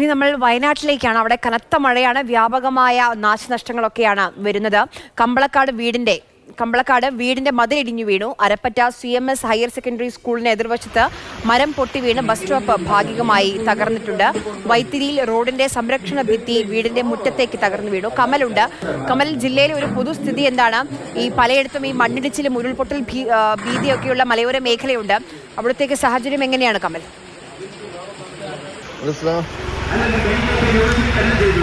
ഇനി നമ്മൾ വയനാട്ടിലേക്കാണ്. അവിടെ കനത്ത മഴയാണ്. വ്യാപകമായ നാശനഷ്ടങ്ങളൊക്കെയാണ് വരുന്നത്. കമ്പളക്കാട് വീടിന്റെ കമ്പളക്കാട് വീടിന്റെ മതിലിടിഞ്ഞു വീണു. Arappatta C M S higher secondary സ്കൂളിന് എതിർവശത്ത് മരം പൊട്ടി വീണ്. ബസ് സ്റ്റോപ്പ് ഭാഗികമായി തകർന്നിട്ടുണ്ട്. വൈത്തിരിയിൽ റോഡിന്റെ സംരക്ഷണ ഭിത്തി വീടിന്റെ മുറ്റത്തേക്ക് തകർന്നു വീണു. കമലുണ്ട്. കമൽ ജില്ലയിലെ ഒരു പൊതുസ്ഥിതി എന്താണ്? ഈ പലയിടത്തും ഈ മണ്ണിടിച്ചിലും ഉരുൾപൊട്ടൽ ഭീതിയൊക്കെയുള്ള മലയോര മേഖലയുണ്ട്. അവിടത്തേക്ക് സാഹചര്യം എങ്ങനെയാണ് കമൽ?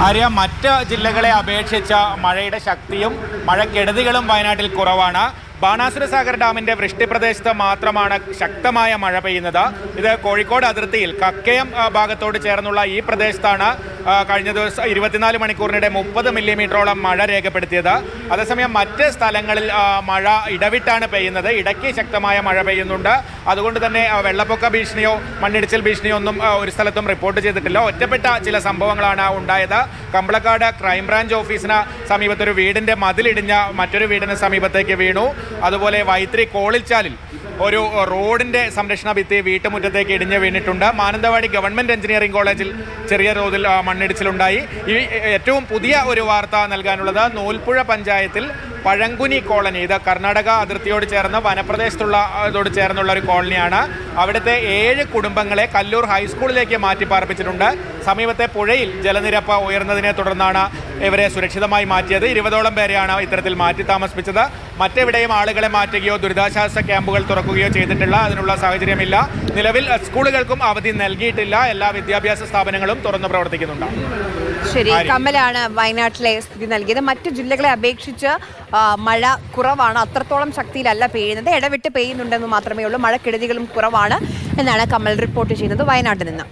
ആര്യ മറ്റ് ജില്ലകളെ അപേക്ഷിച്ച മഴയുടെ ശക്തിയും മഴക്കെടുതികളും വയനാട്ടിൽ കുറവാണ്. ബാണാസുര സാഗർ ഡാമിന്റെ വൃഷ്ടി പ്രദേശത്ത് മാത്രമാണ് ശക്തമായ മഴ പെയ്യുന്നത്. ഇത് കോഴിക്കോട് അതിർത്തിയിൽ കക്കയം ഭാഗത്തോട് ചേർന്നുള്ള ഈ പ്രദേശത്താണ് കഴിഞ്ഞ ദിവസം ഇരുപത്തിനാല് മണിക്കൂറിനിടെ മുപ്പത് മില്ലിമീറ്ററോളം മഴ രേഖപ്പെടുത്തിയത്. അതേസമയം മറ്റ് സ്ഥലങ്ങളിൽ മഴ ഇടവിട്ടാണ് പെയ്യുന്നത്. ഇടയ്ക്ക് ശക്തമായ മഴ പെയ്യുന്നുണ്ട്. അതുകൊണ്ട് തന്നെ വെള്ളപ്പൊക്ക ഭീഷണിയോ മണ്ണിടിച്ചിൽ ഭീഷണിയോ ഒന്നും ഒരു സ്ഥലത്തും റിപ്പോർട്ട് ചെയ്തിട്ടില്ല. ഒറ്റപ്പെട്ട ചില സംഭവങ്ങളാണ് ഉണ്ടായത്. കമ്പളക്കാട് ക്രൈംബ്രാഞ്ച് ഓഫീസിന് സമീപത്തൊരു വീടിന്റെ മതിലിടിഞ്ഞ മറ്റൊരു വീടിന് സമീപത്തേക്ക് വീണു. അതുപോലെ വൈത്രി കോളിച്ചാലിൽ ഒരു റോഡിന്റെ സംരക്ഷണ ഭിത്തി വീട്ടുമുറ്റത്തേക്ക് ഇടിഞ്ഞ് വീണിട്ടുണ്ട്. മാനന്തവാടി ഗവൺമെന്റ് എഞ്ചിനീയറിംഗ് കോളേജിൽ ചെറിയ തോതിൽ മണ്ണിടിച്ചിലുണ്ടായി. ഈ ഏറ്റവും പുതിയ ഒരു വാർത്ത നൽകാനുള്ളത് നൂൽപ്പുഴ പഞ്ചായത്തിൽ പഴങ്കുനി കോളനി. ഇത് കർണാടക അതിർത്തിയോട് ചേർന്ന വനപ്രദേശത്തുള്ള ഇതോട് ചേർന്നുള്ള ഒരു കോളനിയാണ്. അവിടുത്തെ ഏഴ് കുടുംബങ്ങളെ കല്ലൂർ ഹൈസ്കൂളിലേക്ക് മാറ്റി പാർപ്പിച്ചിട്ടുണ്ട് സമീപത്തെ പുഴയിൽ ജലനിരപ്പ് ഉയർന്നതിനെ തുടർന്നാണ് ഇവരെ സുരക്ഷിതമായി മാറ്റിയത്. ഇരുപതോളം പേരെയാണ് ഇത്തരത്തിൽ മാറ്റി താമസിപ്പിച്ചത്. മറ്റെവിടെയും ആളുകളെ മാറ്റുകയോ ദുരിതാശ്വാസ ക്യാമ്പുകൾ തുറക്കുകയോ ചെയ്തിട്ടില്ല. അതിനുള്ള സാഹചര്യമില്ല. നിലവിൽ സ്കൂളുകൾക്കും അവധി നൽകിയിട്ടില്ല. എല്ലാ വിദ്യാഭ്യാസ സ്ഥാപനങ്ങളും തുറന്നു പ്രവർത്തിക്കുന്നുണ്ട്. ശരി കമ്മലാണ് കമലാണ് വയനാട്ടിലെ സ്ഥിതി നൽകിയത്. മറ്റു ജില്ലകളെ അപേക്ഷിച്ച് മഴ കുറവാണ്. അത്രത്തോളം ശക്തിയിലല്ല പെയ്യുന്നത്. ഇടവിട്ട് പെയ്യുന്നുണ്ടെന്ന് മാത്രമേ ഉള്ളൂ. മഴക്കെടുതികളും കുറവാണ് എന്നാണ് കമ്മൽ റിപ്പോർട്ട് ചെയ്യുന്നത് വയനാട്ടിൽ നിന്ന്.